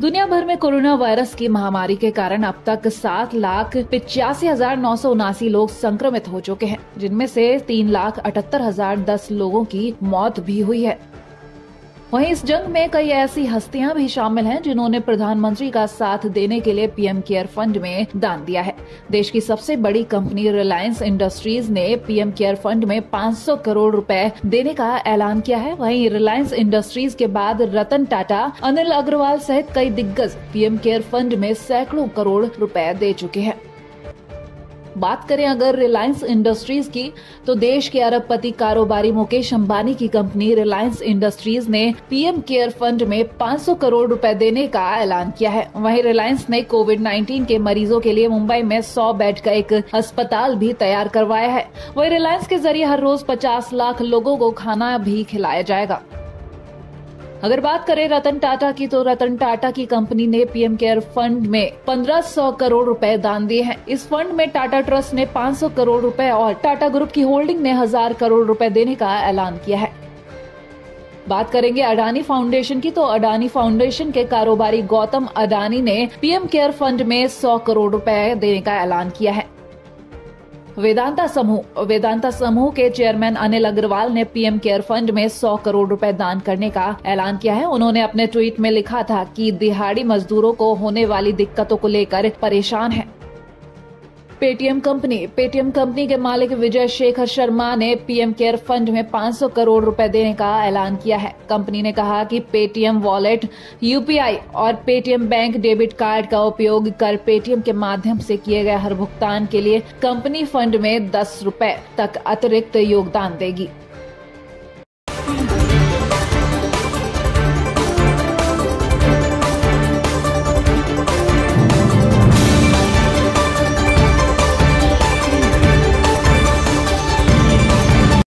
दुनिया भर में कोरोना वायरस की महामारी के कारण अब तक सात लाख पिचासी हज़ार नौ सौ उनासी लोग संक्रमित हो चुके हैं, जिनमें से तीन लाख अठहत्तर हज़ार दस लोगों की मौत भी हुई है। वहीं इस जंग में कई ऐसी हस्तियाँ भी शामिल हैं जिन्होंने प्रधानमंत्री का साथ देने के लिए पीएम केयर फंड में दान दिया है। देश की सबसे बड़ी कंपनी रिलायंस इंडस्ट्रीज़ ने पीएम केयर फंड में 500 करोड़ रुपए देने का ऐलान किया है। वहीं रिलायंस इंडस्ट्रीज़ के बाद रतन टाटा, अनिल अग्रवाल सहित कई दिग्गज पीएम केयर फंड में सैकड़ों करोड़ रुपए दे चुके हैं। बात करें अगर रिलायंस इंडस्ट्रीज़ की तो देश के अरबपति कारोबारी मुकेश अंबानी की कंपनी रिलायंस इंडस्ट्रीज़ ने पीएम केयर फंड में 500 करोड़ रुपए देने का ऐलान किया है। वहीं रिलायंस ने कोविड 19 के मरीजों के लिए मुंबई में 100 बेड का एक अस्पताल भी तैयार करवाया है। वहीं रिलायंस के ज़रिए हर रोज 50 लाख लोगों को खाना भी खिलाया जाएगा। अगर बात करें रतन टाटा की तो रतन टाटा की कंपनी ने पीएम केयर फंड में 1500 करोड़ रुपए दान दिए हैं। इस फंड में टाटा ट्रस्ट ने 500 करोड़ रुपए और टाटा ग्रुप की होल्डिंग ने हज़ार करोड़ रुपए देने का ऐलान किया है। बात करेंगे अडानी फाउंडेशन की तो अडानी फाउंडेशन के कारोबारी गौतम अडानी ने पीएम केयर फंड में 100 करोड़ रुपए देने का ऐलान किया है। वेदांता समूह वेदांता समूह के चेयरमैन अनिल अग्रवाल ने पीएम केयर फंड में 100 करोड़ रुपए दान करने का ऐलान किया है। उन्होंने अपने ट्वीट में लिखा था कि दिहाड़ी मजदूरों को होने वाली दिक्कतों को लेकर परेशान है। पेटीएम कंपनी पेटीएम कंपनी के मालिक विजय शेखर शर्मा ने पीएम केयर फंड में 500 करोड़ रुपए देने का ऐलान किया है। कंपनी ने कहा कि पेटीएम वॉलेट, यूपीआई और पेटीएम बैंक डेबिट कार्ड का उपयोग कर पेटीएम के माध्यम से किए गए हर भुगतान के लिए कंपनी फंड में दस रूपए तक अतिरिक्त योगदान देगी।